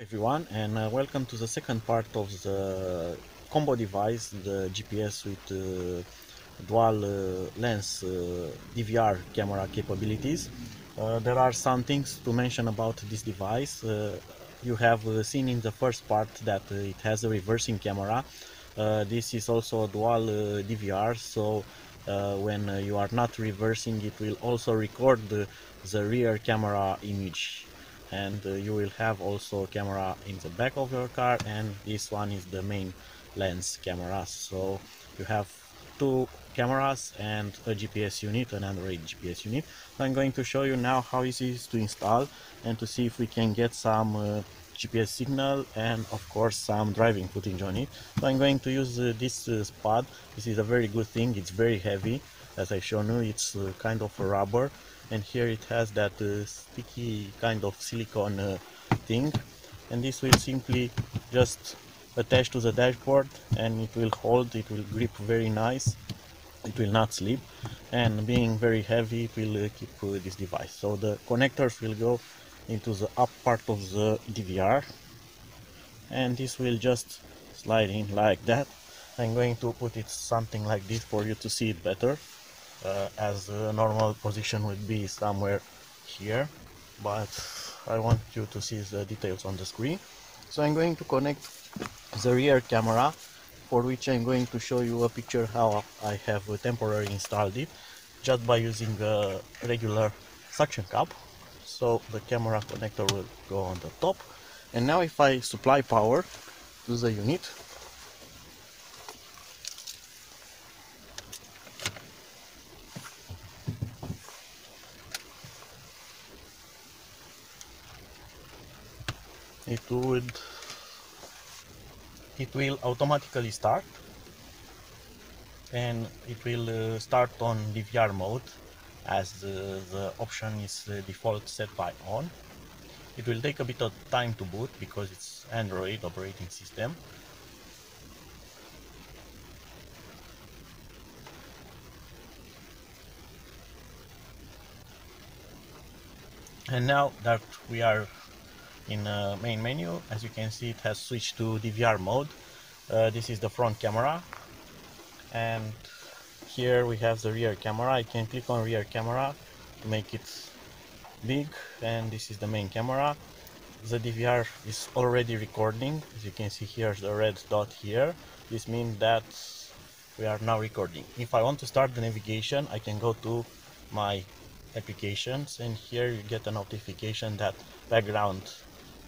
everyone and uh, welcome to the second part of the combo device the GPS with uh, dual uh, lens uh, DVR camera capabilities. Uh, there are some things to mention about this device. Uh, you have seen in the first part that it has a reversing camera. This is also a dual DVR so when you are not reversing it will also record the, the rear camera image and uh, you will have also camera in the back of your car and this one is the main lens camera. So you have two cameras and a GPS unit an Android GPS unit. I'm going to show you now how easy it is to install and to see if we can get some uh, GPS signal and of course some driving footage on it. So I'm going to use uh, this uh, spot. This is a very good thing. It's very heavy. As I shown you it's uh, kind of a rubber and here it has that uh, sticky kind of silicone uh, thing. And this will simply just attach to the dashboard and it will hold it will grip very nice. It will not slip. And being very heavy it will uh, keep uh, this device. So the connectors will go into the up part of the DVR and this will just slide in like that. I'm going to put it something like this for you to see it better uh, as the normal position would be somewhere here but I want you to see the details on the screen. So I'm going to connect the rear camera for which I'm going to show you a picture how I have temporarily installed it just by using a regular suction cup. So the camera connector will go on the top. And now if I supply power to the unit it it will automatically start and it will uh, start on DVR mode as the, the option is uh, default set by on. It will take a bit of time to boot because it's Android operating system. And now that we are in uh, main menu. As you can see it has switched to DVR mode. Uh, this is the front camera. And here we have the rear camera. I can click on rear camera to make it big and this is the main camera. The DVR is already recording. As you can see here's the red dot here. This means that we are now recording. If I want to start the navigation I can go to my applications and here you get a notification that background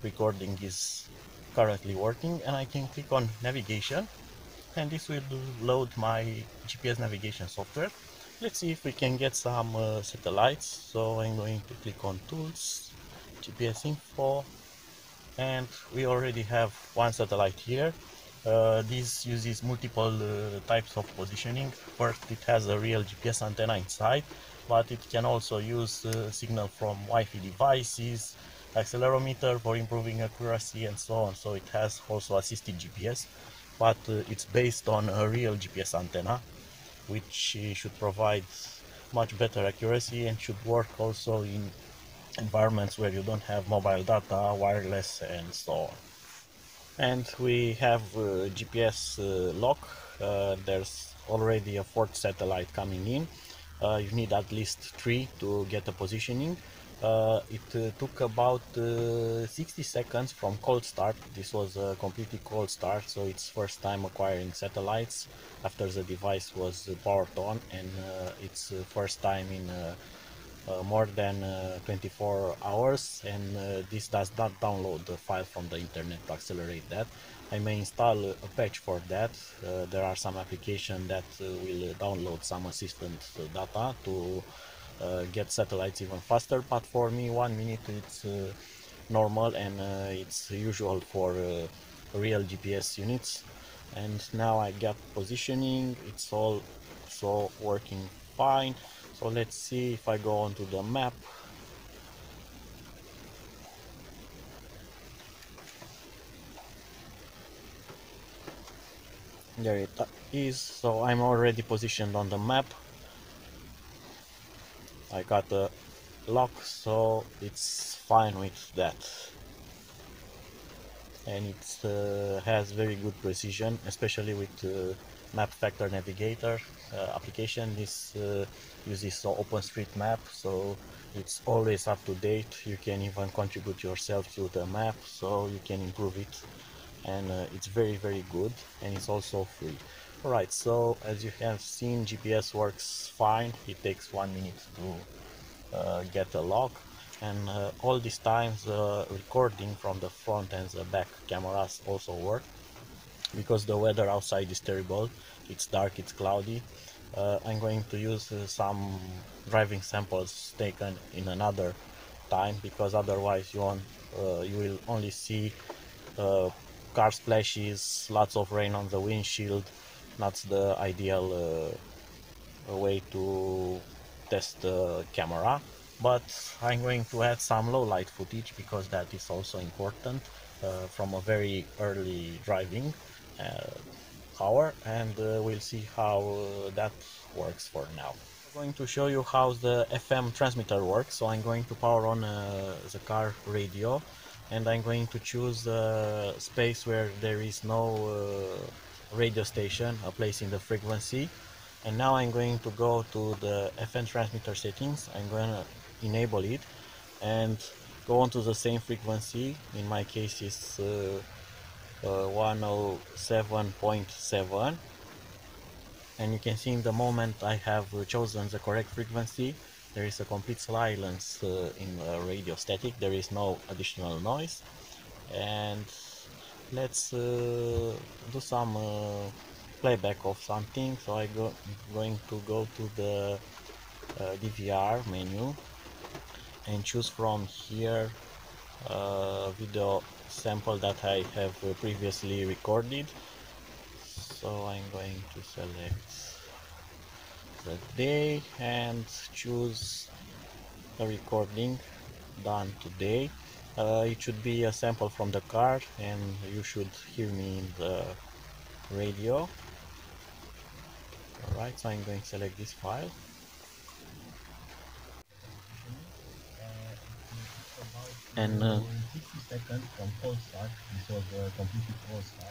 recording is currently working and I can click on navigation and this will load my GPS navigation software. Let's see if we can get some uh, satellites. So I'm going to click on tools GPS info and we already have one satellite here. Uh, this uses multiple uh, types of positioning. First it has a real GPS antenna inside but it can also use uh, signal from Wi-Fi devices accelerometer for improving accuracy and so on. So it has also assisted GPS but uh, it's based on a real GPS antenna which uh, should provide much better accuracy and should work also in environments where you don't have mobile data, wireless and so on. And we have uh, GPS uh, lock, uh, there's already a fourth satellite coming in, uh, you need at least three to get a positioning uh, it uh, took about uh, 60 seconds from cold start. This was a completely cold start, so it's first time acquiring satellites after the device was powered on, and uh, it's first time in uh, uh, more than 24 hours. And this does not download the file from the internet to accelerate that. I may install a patch for that. there are some applications that will download some assistant data to uh, get satellites even faster. But for me one minute it's uh, normal and uh, it's usual for real GPS units. And now I got positioning. It's all so working fine. So let's see if I go onto the map. There it is. So I'm already positioned on the map I got the lock so it's fine with that. And it uh, has very good precision especially with uh, MapFactor Navigator uh, application. This uh, uses OpenStreetMap so it's always up to date. You can even contribute yourself to the map so you can improve it. And uh, it's very very good and it's also free alright so as you have seen GPS works fine. It takes one minute to uh, get a lock. And uh, all these times the recording from the front and the back cameras also work. Because the weather outside is terrible. It's dark it's cloudy. Uh, I'm going to use uh, some driving samples taken in another time. Because otherwise you, want, uh, you will only see uh, car splashes lots of rain on the windshield that's the ideal uh, way to test the camera but I'm going to add some low light footage because that is also important uh, from a very early driving uh, hour and uh, we'll see how uh, that works for now. I'm going to show you how the FM transmitter works so I'm going to power on uh, the car radio and I'm going to choose a space where there is no radio station, a place in the frequency. And now I'm going to go to the FM transmitter settings. I'm going to enable it and go on to the same frequency. In my case it's uh, uh, 107.7 and you can see in the moment I have chosen the correct frequency. There is a complete silence uh, in radio static. There is no additional noise. And let's uh, do some uh, playback of something. So I go going to go to the uh, DVR menu and choose from here a video sample that I have previously recorded. So I'm going to select the day and choose a recording done today uh, it should be a sample from the car and you should hear me in the radio. Alright so I'm going to select this file. And uh,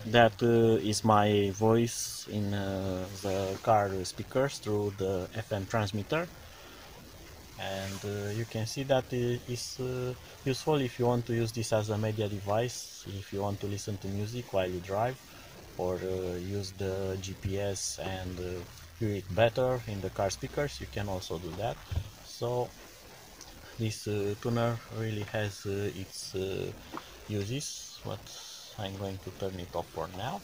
that uh, is my voice in uh, the car speakers through the FM transmitter and uh, you can see that it is uh, useful if you want to use this as a media device if you want to listen to music while you drive or uh, use the GPS and hear it better in the car speakers you can also do that. So this uh, tuner really has uh, its uh, uses but I'm going to turn it off for now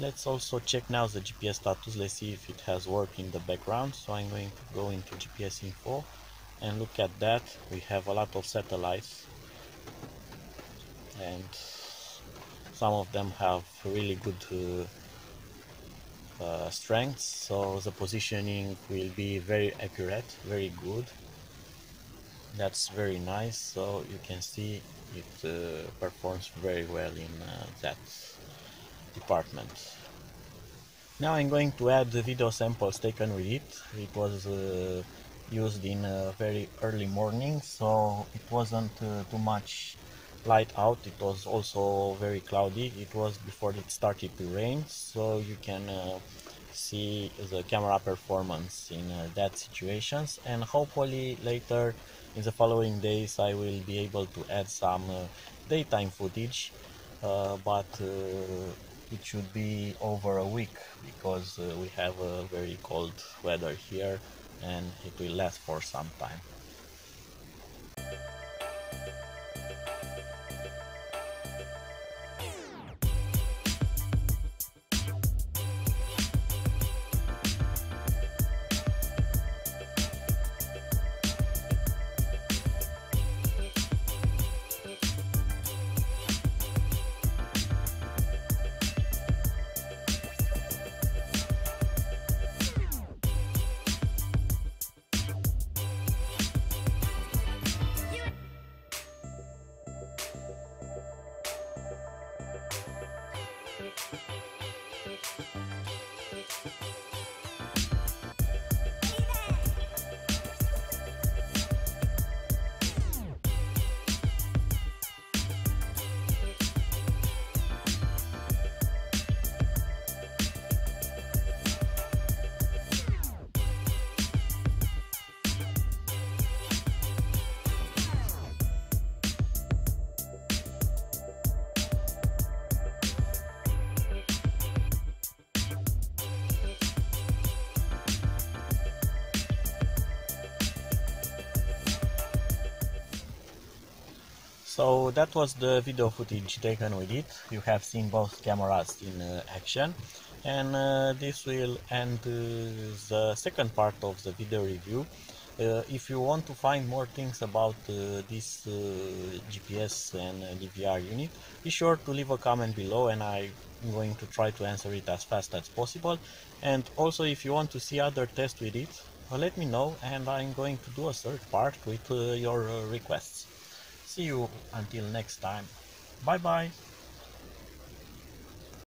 let's also check now the GPS status. Let's see if it has worked in the background. So I'm going to go into GPS info and look at that. We have a lot of satellites. And some of them have really good uh, uh, strengths. So the positioning will be very accurate very good. That's very nice. So you can see it uh, performs very well in uh, that department now I'm going to add the video samples taken with it. It was uh, used in a very early morning so it wasn't uh, too much light out. It was also very cloudy. It was before it started to rain so you can uh, see the camera performance in uh, that situations. And hopefully later in the following days I will be able to add some uh, daytime footage. But it should be over a week because uh, we have a very cold weather here and it will last for some time So that was the video footage taken with it. You have seen both cameras in uh, action and uh, this will end uh, the second part of the video review. Uh, if you want to find more things about uh, this uh, GPS and DVR unit, be sure to leave a comment below and I'm going to try to answer it as fast as possible. And also if you want to see other tests with it, let me know and I'm going to do a third part with your requests. See you until next time. Bye bye.